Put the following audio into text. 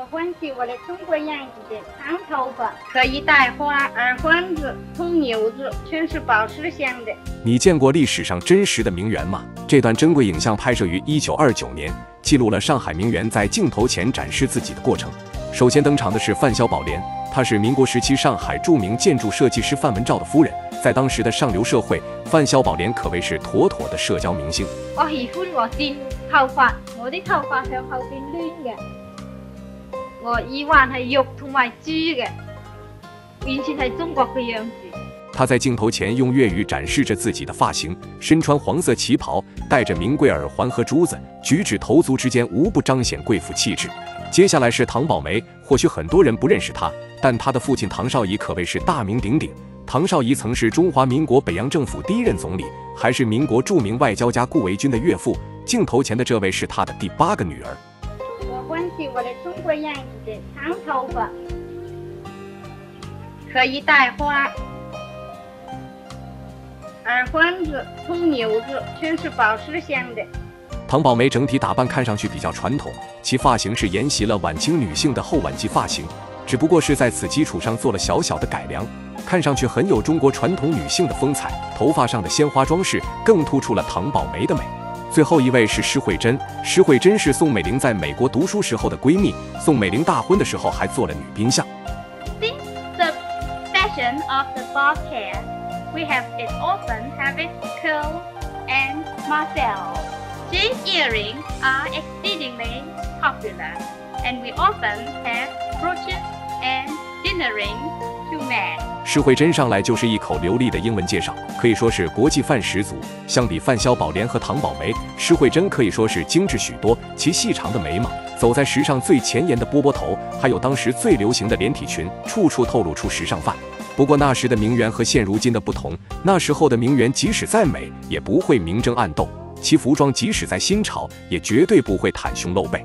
我欢喜我的中国样子的长头发，可以戴花，耳环子、铜牛子，全是宝石镶的。你见过历史上真实的名媛吗？这段珍贵影像拍摄于一九二九年，记录了上海名媛在镜头前展示自己的过程。首先登场的是范小宝莲，她是民国时期上海著名建筑设计师范文照的夫人。在当时的上流社会，范小宝莲可谓是妥妥的社交明星。我喜欢我的头发，我的头发向後邊攣嘅，我耳環係玉同埋珠嘅，完全系中国嘅样子。他在镜头前用粤语展示着自己的发型，身穿黄色旗袍，戴着名贵耳环和珠子，举止投足之间无不彰显贵妇气质。接下来是唐宝梅，或许很多人不认识她，但她的父亲唐绍仪可谓是大名鼎鼎。唐绍仪曾是中华民国北洋政府第一任总理，还是民国著名外交家顾维钧的岳父。镜头前的这位是他的第八个女儿。我很喜我的中国样子的长头发，可以戴花，耳环子、銅牛子，全是宝石镶的。唐宝梅整体打扮看上去比较传统，其发型是沿袭了晚清女性的后晚髻发型，只不过是在此基础上做了小小的改良，看上去很有中国传统女性的风采。头发上的鲜花装饰更突出了唐宝梅的美。最后一位是施惠珍，施惠珍是宋美龄在美国读书时候的闺蜜，宋美龄大婚的时候还做了女宾相。Since the fashion of the bob hair, we have it often have it curl and marcel. Jade earrings are exceedingly popular, and we often have brooches and dinner rings 施慧珍上来就是一口流利的英文介绍，可以说是国际范十足。相比范小寶蓮和唐宝梅，施慧珍可以说是精致许多。其细长的眉毛，走在时尚最前沿的波波头，还有当时最流行的连体裙，处处透露出时尚范。不过那时的名媛和现如今的不同，那时候的名媛即使再美，也不会明争暗斗。其服装即使在新潮，也绝对不会袒胸露背。